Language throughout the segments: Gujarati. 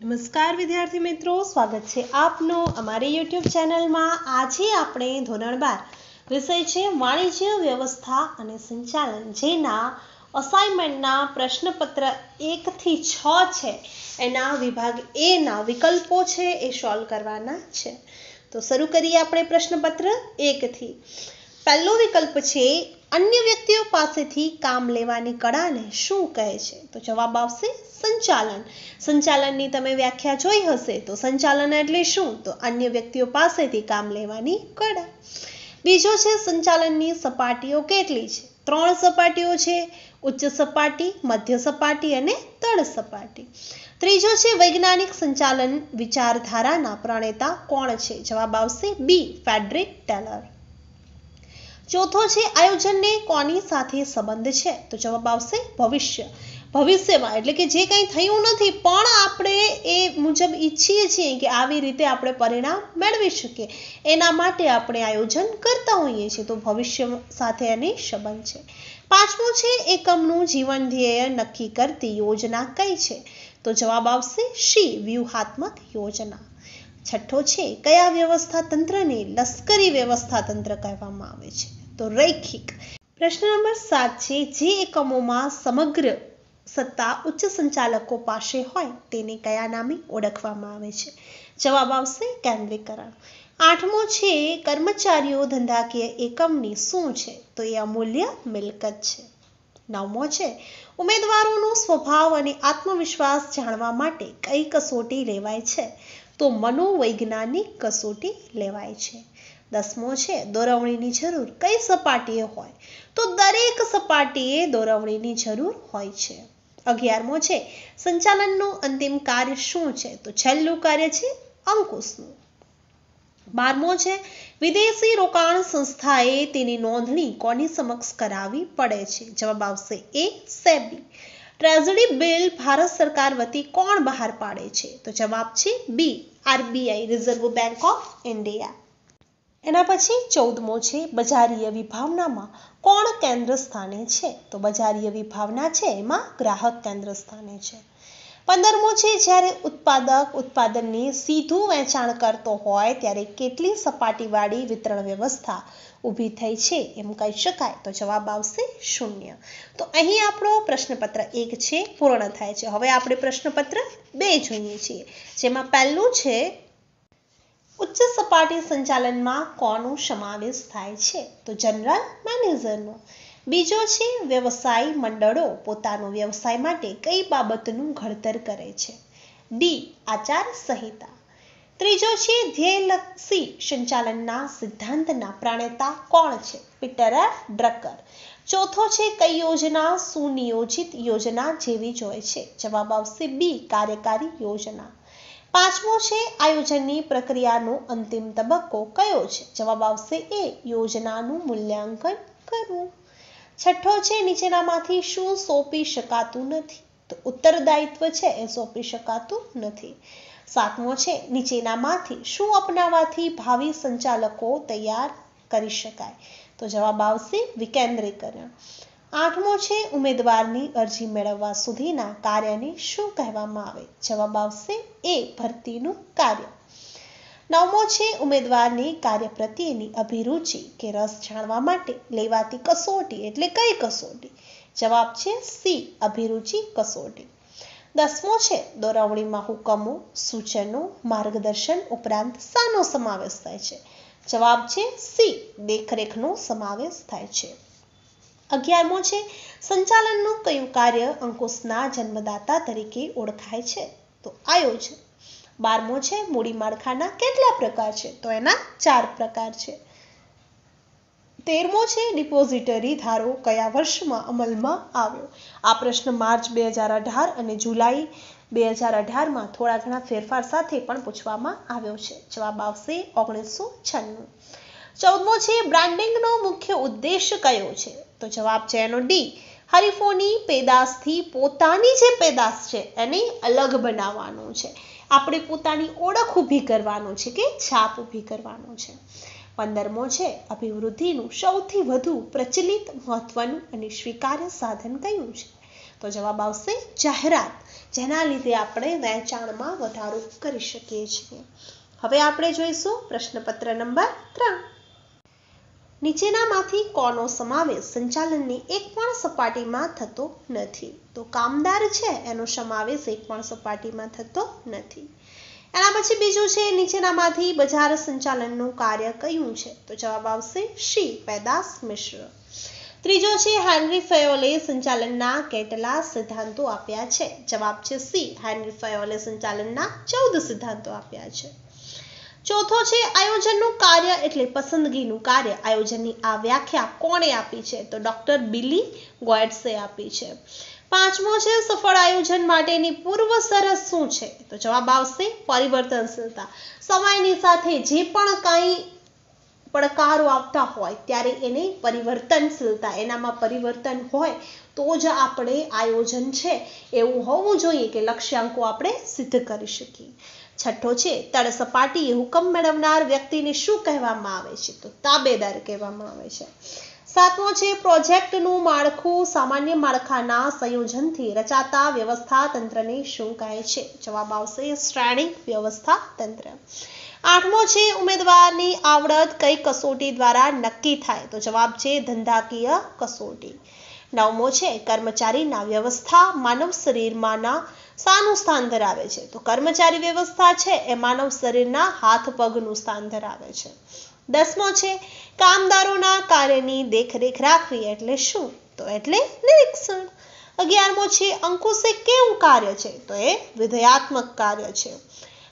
નમસ્કાર વિદ્યાર્થી મિત્રો, સ્વાગત છે આપનો અમારી યુટ્યુબ ચેનલમાં. આજે આપણે ધોરણ બાર વિષય છે, વાણિજ્ય વ્યવસ્થા અને સંચાલન, જેના અસાઇનમેન્ટના પ્રશ્નપત્ર એકથી છ છે. એના વિભાગ એના વિકલ્પો છે, એ સોલ્વ કરવાના છે. તો શરૂ કરીએ આપણે પ્રશ્નપત્ર એકથી પહેલો વિકલ્પ છે અન્ય વ્યક્તિઓ પાસેથી કામ લેવાની કળાને શું કહે છે? તો જવાબ આવશે સંચાલન. સંચાલનની તમે વ્યાખ્યા જોઈ હશે, તો સંચાલન એટલે શું? તો અન્ય વ્યક્તિઓ પાસેથી કામ લેવાની કળા. બીજો છે સંચાલનની સપાટીઓ કેટલી છે? ત્રણ સપાટીઓ છે, ઉચ્ચ સપાટી, મધ્ય સપાટી અને તળ સપાટી. ત્રીજો છે વૈજ્ઞાનિક સંચાલન વિચારધારાના પ્રણેતા કોણ છે? જવાબ આવશે બી, ફેડરિક ટેલર. ચોથો છે, આયોજનને કોની સાથે સંબંધ છે? તો જવાબ આવશે ભવિષ્ય. ભવિષ્યમાં, એટલે કે જે કંઈ થયું નથી, પણ આપણે એ મુજબ ઈચ્છીએ છીએ કે આવી રીતે આપણે પરિણામ મેળવી શકીએ. એના માટે આપણે આયોજન કરતા હોઈએ છીએ, તો ભવિષ્ય સાથે એની સંબંધ છે. પાંચમું છે, એકમનું જીવન ધ્યેય નક્કી કરતી યોજના કઈ છે? તો જવાબ આવશે શી વ્યૂહાત્મક યોજના. છઠ્ઠો છે, કયા વ્યવસ્થા તંત્રને લશ્કરી વ્યવસ્થા તંત્ર કહેવામાં આવે છે? તો રૈખિક. પ્રશ્ન નંબર સાત છે, જે એકમોમાં સમગ્ર સત્તા ઉચ્ચ સંચાલકો પાસે હોય તેને કયા નામે ઓળખવામાં આવે છે? જવાબ આવશે કેન્દ્રીકરણ. આઠમો છે, કર્મચારીઓ ધંધાકીય એકમની શું છે? તો એ અમૂલ્ય મિલકત છે. નવમો છે, ઉમેદવારોનો સ્વભાવ અને આત્મવિશ્વાસ જાણવા માટે કઈ કસોટી લેવાય છે? તો મનોવૈજ્ઞાનિક કસોટી લેવાય છે. દસમો છે, દોરવણીની જરૂર કઈ સપાટીએ હોય? તો દરેક સપાટીએ દોરવણીની જરૂર હોય છે. અગિયારમો છે, સંચાલનનું અંતિમ કાર્ય શું છે? તો છેલ્લું કાર્ય છે, અંકુશનું. બારમો છે, વિદેશી રોકાણ સંસ્થાએ તેની નોંધણી કોની સમક્ષ કરાવવી પડે છે? જવાબ આવશે એ સેબી. ટ્રેઝરી બિલ ભારત સરકાર વતી કોણ બહાર પાડે છે? તો જવાબ છે B, RBI, reserve bank of India. એના પછી ચૌદમો છે, બજારીય વિભાવનામાં કોણ કેન્દ્ર સ્થાને છે? તો બજારીય વિભાવના છે, એમાં ગ્રાહક કેન્દ્ર સ્થાને છે. પંદરમો છે, જ્યારે ઉત્પાદક ઉત્પાદનની સીધું વેચાણ કરતો હોય, ત્યારે કેટલી સપાટીવાળી વિતરણ વ્યવસ્થા ઊભી થઈ છે એમ કહી શકાય? તો જવાબ આવશે શૂન્ય. તો અહીં આપણો પ્રશ્નપત્ર એક છે, પૂર્ણ થાય છે. હવે આપણે પ્રશ્નપત્ર બે જોઈએ છીએ. જેમાં પહેલું છે ઉચ્ચ સપાટી સંચાલનમાં કોનો સમાવેશ થાય છે? તો જનરલ મેનેજરનો. બીજો છે, વ્યવસાય મંડળો પોતાનો વ્યવસાય માટે કઈ બાબતનું ઘડતર કરે છે? ડી, આચાર સંહિતા. ત્રીજો છે, ધ્યેયલક્ષી સંચાલનના સિદ્ધાંતના પ્રણેતા કોણ છે? Peter F. ડ્રકર ચોથો છે, કઈ યોજના સુનિયોજિત યોજના જેવી જ છે? જવાબ આવશે બી, કાર્યકારી યોજના. પાંચમો છે, આયોજનની પ્રક્રિયાનો અંતિમ તબક્કો કયો છે? જવાબ આવશે એ, યોજનાનું મૂલ્યાંકન કરવું. છઠ્ઠો છે, નીચેનામાંથી શું સોંપી શકાતું નથી? તો ઉત્તરદાયિત્વ છે, એ સોંપી શકાતું નથી. સાતમો છે, નીચેનામાંથી શું અપનાવવાથી ભાવિ સંચાલકો તૈયાર કરી શકાય? તો જવાબ આવશે વિકેન્દ્રીકરણ. આઠમો છે, ઉમેદવારની અરજી મેળવવા સુધીના કાર્યને શું કહેવામાં આવે? જવાબ આવશે, એ ભરતીનું કાર્ય. નવમો છે, ઉમેદવારની કાર્ય પ્રત્યેની અભિરુચિ કે રસ જાણવા માટે લેવાતી કસોટી એટલે કઈ કસોટી? જવાબ છે, સી, અભિરુચિ કસોટી. દસમો છે, દોરવણીમાં હુકમો, સૂચનો, માર્ગદર્શન ઉપરાંત શાનો સમાવેશ થાય છે. જવાબ છે, સી, દેખરેખનો સમાવેશ થાય છે. અગિયારમો છે, સંચાલનનું કયું કાર્ય અંકુશના જન્મદાતા તરીકે ઓળખાય છે? તો આયોજન બારમો છે, મૂડી માળખાના કેટલા પ્રકાર છે? તો એના ચાર પ્રકાર છે. તેરમો છે, ડિપોઝિટરી ધારો કયા વર્ષમાં અમલમાં આવ્યો? આ પ્રશ્ન માર્ચ બે હજાર અઢાર અને જુલાઈ બે હજાર અઢારમાં થોડા ઘણા ફેરફાર સાથે પણ પૂછવામાં આવ્યો છે. જવાબ આવશે ઓગણીસો છન્નું. ચૌદમો છે બ્રાન્ડિંગનો મુખ્ય ઉદ્દેશ કયો છે? તો જવાબ છે એનો ડી, હરીફોની પેદાશથી પોતાની જે પેદાશ છે, એને અલગ બનાવવાનું છે. આપણે પોતાની ઓળખ ઊભી કરવાનું છે કે છાપ ઊભી કરવાનું છે. પંદરમો છે, અભિવૃદ્ધિનું સૌથી વધુ પ્રચલિત મહત્વનું અને સ્વીકાર્ય સાધન કયું છે? તો જવાબ આવશે જાહેરાત, જેના લીધે આપણે વેચાણમાં વધારો કરી શકીએ છીએ. હવે આપણે જોઈશું પ્રશ્નપત્ર નંબર ત્રણ. નીચેનામાંથી કોનો સમાવેશ સંચાલનની એક પણ સપાટીમાં થતો નથી. તો કામદાર છે, એનો સમાવેશ એક પણ સપાટીમાં થતો નથી. એના પછી બીજું છે, નીચેનામાંથી બજાર સંચાલનનું કાર્ય કયું છે? તો જવાબ આવશે શી પેદાશ મિશ્ર. ત્રીજો છે, હેનરી ફયોલે સંચાલનના કેટલા સિદ્ધાંતો આપ્યા છે? જવાબ છે સી, હેનરી ફયોલે સંચાલનના ચૌદ સિદ્ધાંતો આપ્યા છે. ચોથો છે આયોજનનું કાર્ય એટલે પસંદગીનું કાર્ય. આયોજનની આ વ્યાખ્યા કોણે આપી છે? તો ડોક્ટર બિલી ગોયટ્સે આપી છે. પાંચમો છે સફળ આયોજન માટેની પૂર્વ શરત શું છે? તો જવાબ આવશે પરિવર્તનશીલતા. સમયની સાથે જે પણ કાંઈ પડકારો આવતા હોય ત્યારે એને પરિવર્તનશીલતા, એનામાં પરિવર્તન હોય તો જ આપણે આયોજન છે. એવું હોવું જોઈએ કે લક્ષ્યાંકો આપણે સિદ્ધ કરી શકીએ. છઠ્ઠો છે તળ સપાટીએ હુકમ મેળવનાર વ્યક્તિને શું કહેવામાં આવે છે? તો તાબેદાર કહેવામાં આવે છે. સાતમો છે, પ્રોજેક્ટનું માળખું સામાન્ય માળખાના સંયોજનથી રચાતા વ્યવસ્થા તંત્રને શું કહે છે? જવાબ આવશે, શ્રેણી વ્યવસ્થા તંત્ર. આઠમો છે, ઉમેદવારની આવડત કઈ કસોટી દ્વારા નક્કી થાય? તો જવાબ છે, ધંધાકીય કસોટી. નવમો છે, કર્મચારીના વ્યવસ્થા માનવ શરીરમાંના શાનું સ્થાન ધરાવે છે. તો કર્મચારી વ્યવસ્થા છે, એ માનવ શરીરના હાથ પગનું સ્થાન ધરાવે છે. દસમો છે, કામદારોના કાર્યની દેખરેખ રાખવી એટલે શું? તો એટલે નિરીક્ષણ. અગિયારમો છે, અંકુશે કેવું કાર્ય છે? તો એ વિધેયાત્મક કાર્ય છે.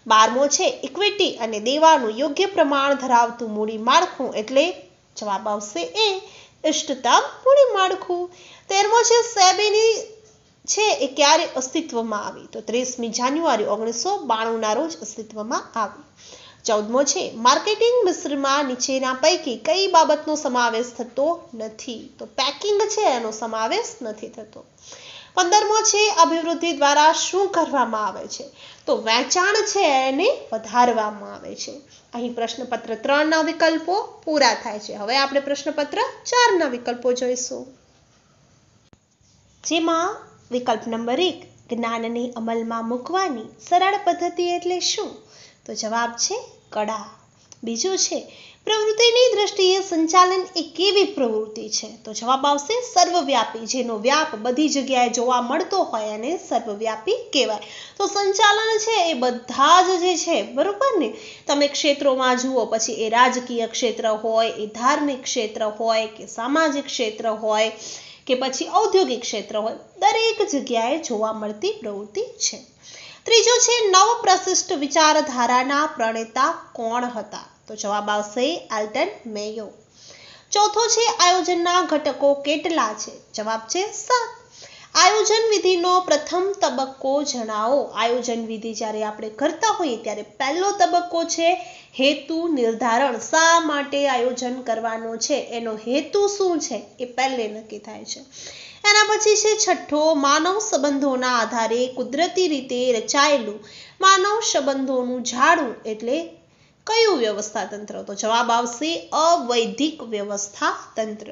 બારમો છે ઇક્વિટી અને દેવાનું યોગ્ય પ્રમાણ ધરાવતું મૂડી માળખું એટલે જવાબ આવશે એ ઇષ્ટતમ મૂડી માળખું. તેરમો છે, સેબીની છે એ ક્યારે અસ્તિત્વમાં આવી? તો ત્રીસમી જાન્યુઆરી ઓગણીસો બાણુંના રોજ અસ્તિત્વમાં આવી. ચૌદમો છે, માર્કેટિંગ મિશ્રમાં નીચેના પૈકી કઈ બાબતનો સમાવેશ થતો નથી? તો પેકિંગ છે, એનો સમાવેશ નથી થતો. પંદરમો છે, અભિવૃદ્ધિ દ્વારા શું કરવામાં આવે છે? તો વેચાણ છે, એને વધારવામાં આવે છે. અહીં પ્રશ્નપત્ર ત્રણના વિકલ્પો પૂરા થાય છે. હવે આપણે પ્રશ્નપત્ર ચારના વિકલ્પો જોઈશું. જેમાં વિકલ્પ નંબર એક, જ્ઞાનને અમલમાં મૂકવાની સરળ પદ્ધતિ એટલે શું? તો જવાબ છે કળા. બીજું છે, પ્રવૃત્તિની દ્રષ્ટિએ સંચાલન એ કેવી પ્રવૃત્તિ છે? તો જવાબ આવશે સર્વવ્યાપી, જેનો વ્યાપ બધી જગ્યાએ જોવા મળતો હોય અને સર્વવ્યાપી કહેવાય. તો સંચાલન છે એ બધા જ જે છે, બરોબર ને? તમે ક્ષેત્રોમાં જુઓ, પછી એ રાજકીય ક્ષેત્ર હોય, એ ધાર્મિક ક્ષેત્ર હોય, કે સામાજિક ક્ષેત્ર હોય કે પછી ઔદ્યોગિક ક્ષેત્ર હોય, દરેક જગ્યાએ જોવા મળતી પ્રવૃત્તિ છે. ત્રીજો છે નવ પ્રશિષ્ટ વિચારધારાના પ્રણેતા કોણ હતા? તો જવાબ આવશે આલ્ટન મેયો. ચોથો છે, આયોજનના ઘટકો કેટલા છે? જવાબ છે સાત. આયોજન વિધિનો પ્રથમ તબક્કો જણાવો. આયોજન વિધિ જ્યારે આપણે કરતા હોઈએ ત્યારે પહેલો તબક્કો છે હેતુ નિર્ધારણ. શા માટે આયોજન કરવાનો છે? એનો હેતુ શું છે? એ પહેલે નક્કી થાય છે. એના પછી છે છઠ્ઠો, માનવ સંબંધોના આધારે કુદરતી રીતે રચાયેલું માનવ સંબંધોનું ઝાડું એટલે કયું વ્યવસ્થા તંત્ર તો જવાબ આવશે અવૈધિક વ્યવસ્થા તંત્ર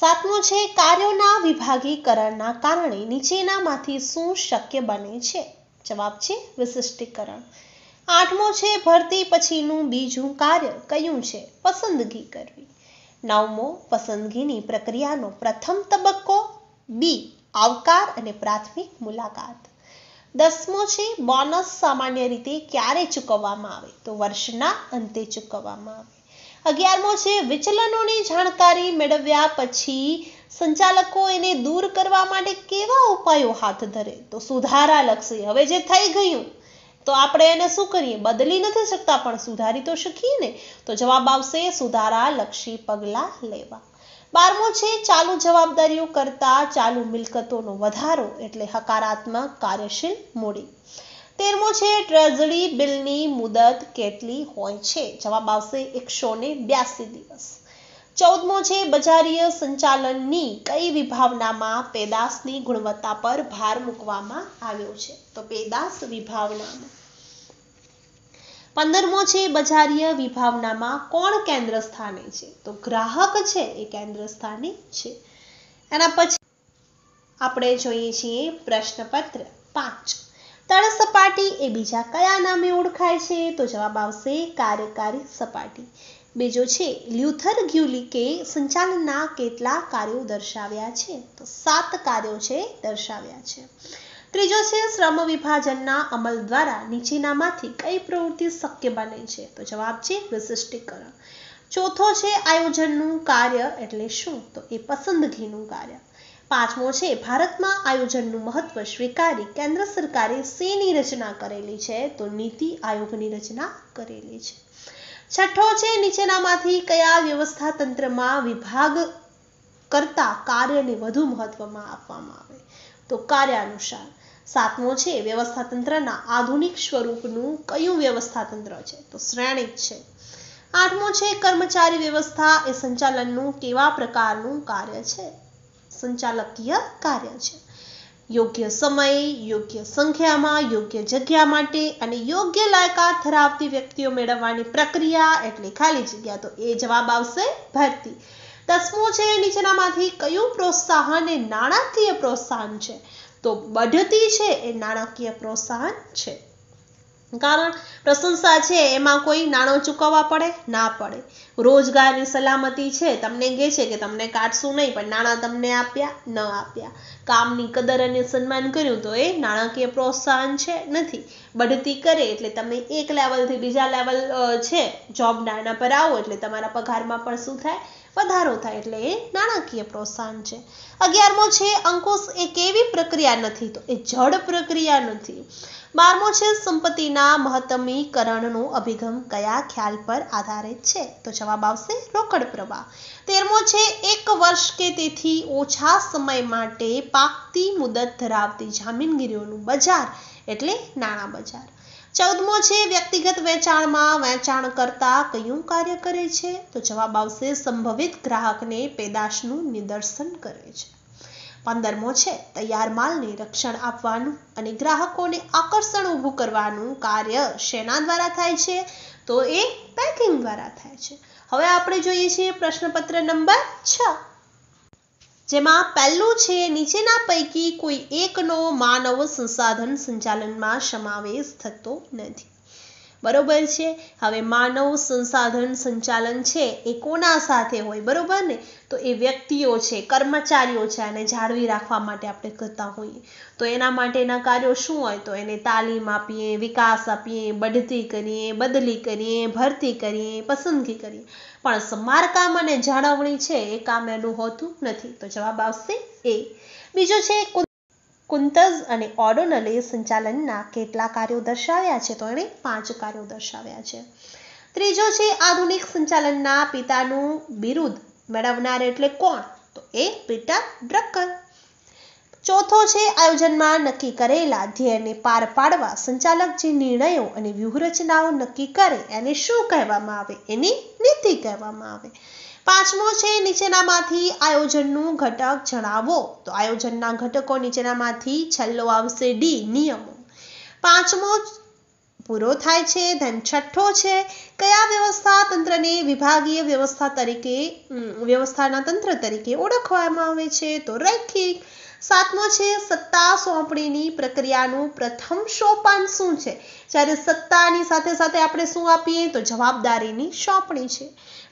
સાતમો છે, કાર્યોના વિભાગીકરણના કારણે નીચેનામાંથી શું શક્ય બને છે? જવાબ છે, વિશિષ્ટીકરણ. આઠમો છે, ભરતી પછીનું બીજું કાર્ય કયું છે? પસંદગી કરવી. નવમો, પસંદગીની પ્રક્રિયાનો પ્રથમ તબક્કો. બી, આવકાર અને પ્રાથમિક મુલાકાત. દસમો છે, બોનસ સામાન્ય રીતે ક્યારે ચૂકવવામાં આવે? તો વર્ષના અંતે ચૂકવવામાં આવે. અગિયારમો છે, વિચલનોની જાણકારી મેળવ્યા પછી સંચાલકો એને દૂર કરવા માટે કેવા ઉપાયો હાથ ધરે? તો સુધારા લક્ષી. હવે જે થઈ ગયું, તો આપણે એને શું કરીએ? બદલી નથી શકતા, પણ સુધારી તો શકીએ ને? તો જવાબ આવશે, સુધારા લક્ષી પગલાં લેવા. બારમો છે, ચાલુ જવાબદારીઓ કરતા ચાલુ મિલકતોનો વધારો, એટલે હકારાત્મક કાર્યશીલ મૂડી. તેરમો છે ટ્રેઝરી બિલની મુદત કેટલી હોય છે? જવાબ આવશે એકસો ને બ્યાસી દિવસ. ચૌદમો છે, બજારીય સંચાલનની કઈ વિભાવનામાં પેદાશની ગુણવત્તા પર ભાર મૂકવામાં આવ્યો છે? તો પેદાશ વિભાવનામાં. પંદરમો છે, બજારીય વિભાવનામાં કોણ કેન્દ્ર સ્થાને છે? તો ગ્રાહક છે, એ કેન્દ્ર સ્થાને છે. એના પછી આપણે જોઈએ છીએ પ્રશ્નપત્ર પાંચ. તળ સપાટી એ બીજા કયા નામે ઓળખાય છે? તો જવાબ આવશે કાર્યકારી સપાટી. બીજો છે, લ્યુથર ગ્યુલિકે સંચાલનના કેટલા કાર્યો દર્શાવ્યા છે? તો સાત કાર્યો છે, દર્શાવ્યા છે. ત્રીજો છે, શ્રમ વિભાજનના અમલ દ્વારા નીચેનામાંથી કઈ પ્રવૃત્તિ શક્ય બને છે? તો જવાબ છે વિશિષ્ટીકરણ ચોથો છે, આયોજનનું કાર્ય એટલે શું? તો એ પસંદગીનું કાર્ય. પાંચમો છે, ભારતમાં આયોજનનું મહત્વ સ્વીકારી કેન્દ્ર સરકારે શેની રચના કરેલી છે, તો નીતિ આયોગની રચના કરેલી છે. છઠ્ઠો છે, નીચેનામાંથી કયા વ્યવસ્થા તંત્રમાં વિભાગ કરતા કાર્યને વધુ મહત્વમાં આપવામાં આવે? તો કાર્યાનુસાર. સાતમો છે વ્યવસ્થા તંત્રના આધુનિક સ્વરૂપનું કયું વ્યવસ્થા તંત્ર છે? તો શ્રેણિક છે. આઠમો છે, કર્મચારી વ્યવસ્થા એ સંચાલનનું કેવા પ્રકારનું કાર્ય છે? સંચાલકીય કાર્ય છે. યોગ્ય સમય, યોગ્ય સંખ્યામાં, યોગ્ય જગ્યા માટે અને યોગ્ય લાયકાત ધરાવતી વ્યક્તિઓ મેળવવાની પ્રક્રિયા એટલે ખાલી જગ્યા તો એ જવાબ આવશે ભરતી. દસમું છે, નીચેનામાંથી કયું પ્રોત્સાહન એ નાણાકીય પ્રોત્સાહન છે? તો બઢતી છે એ નાણાકીય પ્રોત્સાહન છે. કારણ પ્રશંસા છે, એમાં કોઈ નાણો ચૂકવવા પડે? ના પડે. રોજગારની સલામતી છે, તમને કહે છે કે તમને કાઢશું નહીં, પણ નાણાં તમને આપ્યા? ન આપ્યા. કામની કદર અને સન્માન કર્યું તો એ નાણાકીય પ્રોત્સાહન છે નથી. બઢતી કરે એટલે તમે એક લેવલથી બીજા લેવલ છે. જોબના એના પર આવો એટલે તમારા પગારમાં પણ શું થાય? વધારો થાય એટલે એ નાણાકીય પ્રોત્સાહન છે. અગિયારમો છે, અંકુશ એ કેવી પ્રક્રિયા નથી? તો એ જડ પ્રક્રિયા નથી. બારમો છે, સંપત્તિના મહત્તમીકરણનો અભિગમ કયા ખ્યાલ પર આધારિત છે? તો જવાબ આવશે, રોકડ પ્રવાહ. તેરમો છે, એક વર્ષ કે તેથી ઓછા સમય માટે પાકતી મુદત ધરાવતી જામીનગીરીઓનું બજાર, એટલે નાણાં બજાર. ચૌદમો છે, વ્યક્તિગત વેચાણમાં વેચાણ કરતા કયું કાર્ય કરે છે? તો જવાબ આવશે, સંભવિત ગ્રાહકને પેદાશનું નિદર્શન કરે છે. પંદરમો છે, તૈયાર માલને રક્ષણ આપવાનું અને ગ્રાહકોને આકર્ષણ ઊભું કરવાનું કાર્ય શેના દ્વારા થાય છે? તો એ પેકિંગ દ્વારા થાય છે. હવે આપણે જોઈએ છીએ પ્રશ્નપત્ર નંબર છ. જેમાં પહેલું છે નીચેના પૈકી કોઈ એકનો માનવ સંસાધન સંચાલનમાં સમાવેશ થતો નથી. બરોબર છે? હવે માનવ સંસાધન સંચાલન છે એ કોના સાથે હોય, બરોબર ને? તો એ વ્યક્તિઓ છે, કર્મચારીઓ છે, આને જાળવી રાખવા માટે આપણે કરતા હોઈએ. તો એના માટેના કાર્યો શું હોય? તો એને તાલીમ આપીએ, વિકાસ આપીએ, બઢતી કરીએ, બદલી કરીએ, ભરતી કરીએ, પસંદગી કરીએ. પણ સમારકામ અને જાળવણી છે એ કામ એનું હોતું નથી. તો જવાબ આવશે એ. બીજો છે કુંતઝ અને ઓડોનલે સંચાલનના કેટલા કાર્યો દર્શાવ્યા છે તો એણે પાંચ કાર્યો દર્શાવ્યા છે. ત્રીજો છે આધુનિક સંચાલનના પિતાનું બિરુદ મેળવનાર એટલે કોણ? તો એ પીટર ડ્રકર ચોથો છે આયોજનમાં નક્કી કરેલા ધ્યેયને પાર પાડવા સંચાલક જે નિર્ણયો અને વ્યૂહરચનાઓ નક્કી કરે એને શું કહેવામાં આવે? એની નીતિ કહેવામાં આવે. પાંચમો છે, નીચેનામાંથી આયોજનનું ઘટક જણાવો. તો આયોજનના ઘટકો નીચેનામાંથી છેલ્લો આવશે ડી નિયમો. પાંચમો પૂરો થાય છે ધન છઠ્ઠો છે, કયા વ્યવસ્થા તંત્રને વિભાગીય વ્યવસ્થા તરીકે વ્યવસ્થાના તંત્ર તરીકે ઓળખવામાં આવે છે? તો રૈખિક સાતમો છે, સત્તા સોંપણીની પ્રક્રિયાનું પ્રથમ સોપાન શું છે? જ્યારે સત્તાની સાથે સાથે આપણે શું આપીએ? તો જવાબદારીની સોંપણી છે.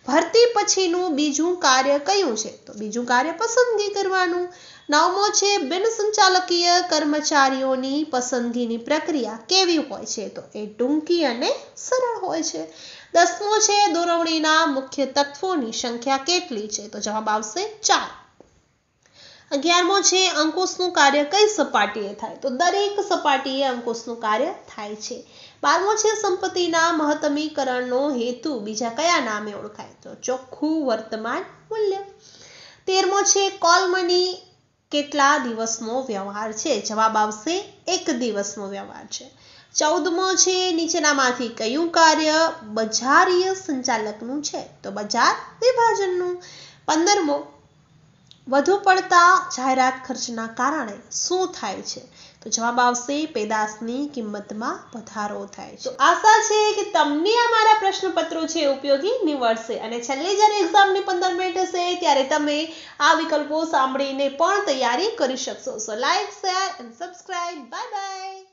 ભરતી પછીનું બીજું કાર્ય કયું છે? તો બીજું કાર્ય પસંદગી કરવાનું. નવમો છે બિન સંચાલકીય કર્મચારીઓની પસંદગીની પ્રક્રિયા કેવી હોય છે? તો એ ટૂંકી અને સરળ હોય છે. દસમો છે, દોરવણીના મુખ્ય તત્વોની સંખ્યા કેટલી છે? તો જવાબ આવશે ચાર. અગિયારમો છે, અંકુશનું કાર્ય કઈ સપાટીએ થાય? તો દરેક સપાટીએ અંકુશનું કાર્ય થાય છે. બારમો છે, સંપત્તિના મહત્તમીકરણનો હેતુ. બીજા કયા નામે ઓળખાય? તો ચોખ્ખું વર્તમાન મૂલ્ય. તેરમો છે, કોલ મની કેટલા દિવસનો વ્યવહાર છે? જવાબ આવશે, એક દિવસનો વ્યવહાર છે. ચૌદમો છે, નીચેનામાંથી કયું કાર્ય બજારીય સંચાલકનું છે? તો બજાર વિભાજનનું. પંદરમો વધુ પડતા જાહેરાત ખર્ચના કારણે શું થાય છે? તો જવાબ આવશે પેદાશની કિંમતમાં વધારો થાય છે. આશા છે કે તમને અમારા પ્રશ્નપત્રો છે ઉપયોગી નીવડશે અને છેલ્લે જ્યારે એક્ઝામની પંદર મિનિટ હશે ત્યારે તમે આ વિકલ્પો સાંભળીને પણ તૈયારી કરી શકશો. So like share and subscribe bye bye